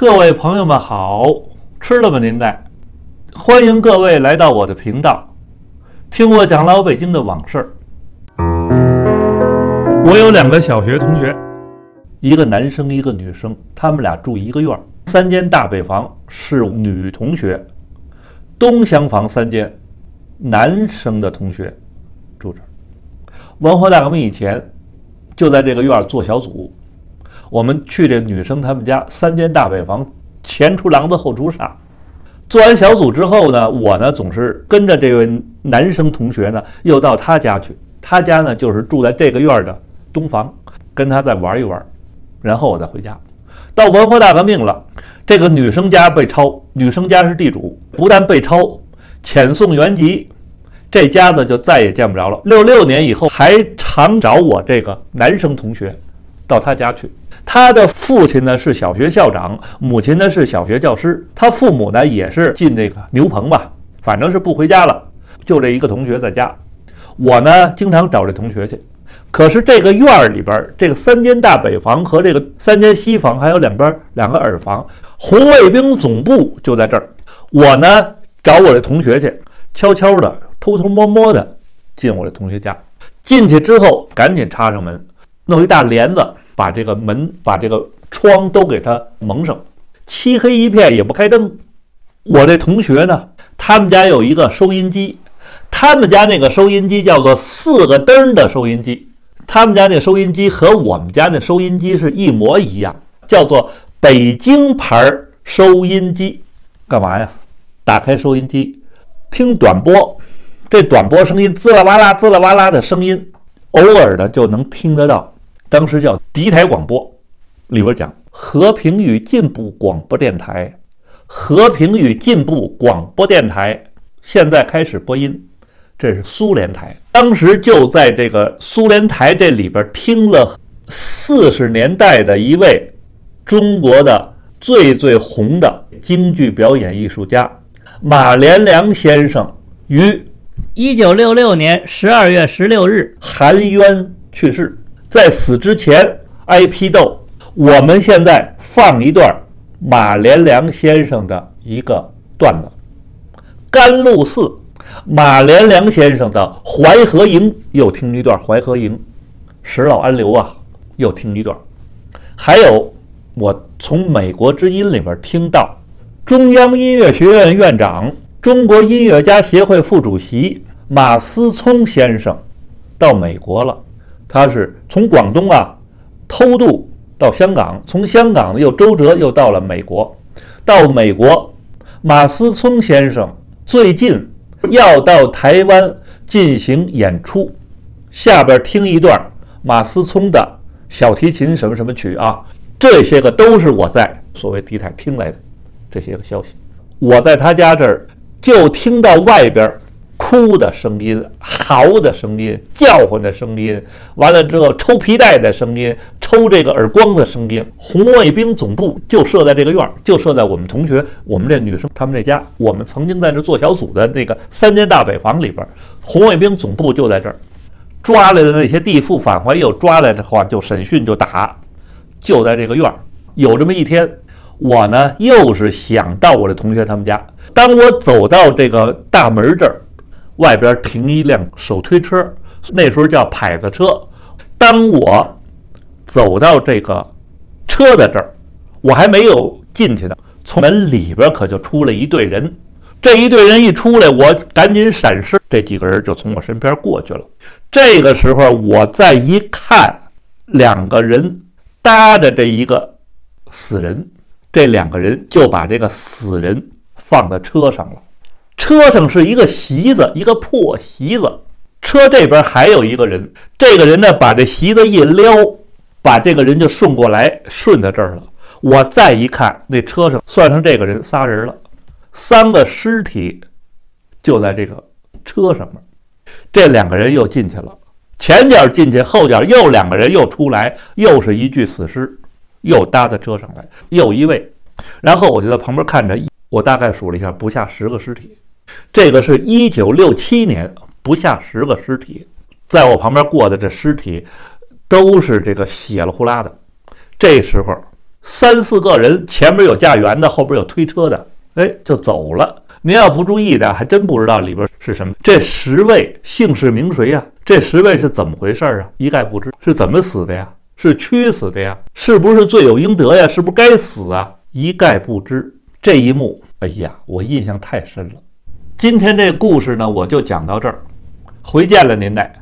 各位朋友们好，吃了吗您在？欢迎各位来到我的频道，听我讲老北京的往事。我有两个小学同学，一个男生，一个女生，他们俩住一个院儿，三间大北房，是女同学，东厢房三间，男生的同学住这儿。文化大革命以前，就在这个院儿做小组。我们去这女生他们家三间大北房，前出廊子后出煞。做完小组之后呢，我呢总是跟着这位男生同学呢，又到他家去。他家呢就是住在这个院儿的东房，跟他再玩一玩，然后我再回家。到文化大革命了，这个女生家被抄，女生家是地主，不但被抄，遣送原籍，这家子就再也见不着了。六六年以后，还常找我这个男生同学到他家去。他的父亲呢是小学校长，母亲呢是小学教师，他父母呢也是进这个牛棚吧，反正是不回家了，就这一个同学在家。我呢经常找这同学去，可是这个院儿里边，这个三间大北房和这个三间西房，还有两边两个耳房，红卫兵总部就在这儿。我呢找我这同学去，悄悄的、偷偷摸摸的进我这同学家，进去之后赶紧插上门，弄一大帘子。把这个门、把这个窗都给它蒙上，漆黑一片也不开灯。我这同学呢，他们家有一个收音机，他们家那个收音机叫做四个灯的收音机，他们家那收音机和我们家那收音机是一模一样，叫做北京牌收音机。干嘛呀？打开收音机听短波，这短波声音滋啦哇啦、滋啦哇啦的声音，偶尔的就能听得到。当时叫敌台广播，里边讲和平与进步广播电台，和平与进步广播电台现在开始播音，这是苏联台。当时就在这个苏联台这里边听了四十年代的一位中国的最最红的京剧表演艺术家马连良先生于一九六六年十二月十六日含冤去世。在死之前挨批斗，我们现在放一段马连良先生的一个段子：甘露寺，马连良先生的淮河营，又听一段淮河营，石老安流啊，又听一段。还有，我从美国之音里边听到，中央音乐学院院长、中国音乐家协会副主席马思聪先生到美国了。他是从广东啊偷渡到香港，从香港又周折又到了美国。到美国，马思聪先生最近要到台湾进行演出。下边听一段马思聪的小提琴什么什么曲啊，这些个都是我在所谓地台听来的这些个消息。我在他家这儿就听到外边。哭的声音、嚎的声音、叫唤的声音，完了之后抽皮带的声音、抽这个耳光的声音。红卫兵总部就设在这个院儿，就设在我们同学、我们这女生他们这家。我们曾经在这做小组的那个三间大北房里边，红卫兵总部就在这儿。抓来的那些地富反怀又抓来的话，就审讯就打，就在这个院儿。有这么一天，我呢又是想到我的同学他们家。当我走到这个大门这儿。外边停一辆手推车，那时候叫牌子车。当我走到这个车的这儿，我还没有进去呢，从门里边可就出来一队人。这一队人一出来，我赶紧闪身，这几个人就从我身边过去了。这个时候，我再一看，两个人搭着这一个死人，这两个人就把这个死人放在车上了。车上是一个席子，一个破席子。车这边还有一个人，这个人呢，把这席子一撩，把这个人就顺过来，顺在这儿了。我再一看，那车上算上这个人仨人了，三个尸体就在这个车上面。这两个人又进去了，前脚进去，后脚又两个人又出来，又是一具死尸，又搭在车上来，又一位。然后我就在旁边看着，我大概数了一下，不下十个尸体。这个是一九六七年，不下十个尸体，在我旁边过的这尸体，都是这个血了呼啦的。这时候三四个人，前面有驾辕的，后边有推车的，哎，就走了。您要不注意的，还真不知道里边是什么。这十位姓氏名谁呀？这十位是怎么回事啊？一概不知。是怎么死的呀？是屈死的呀？是不是罪有应得呀？是不是该死啊？一概不知。这一幕，哎呀，我印象太深了。今天这故事呢，我就讲到这儿。回见了您嘞。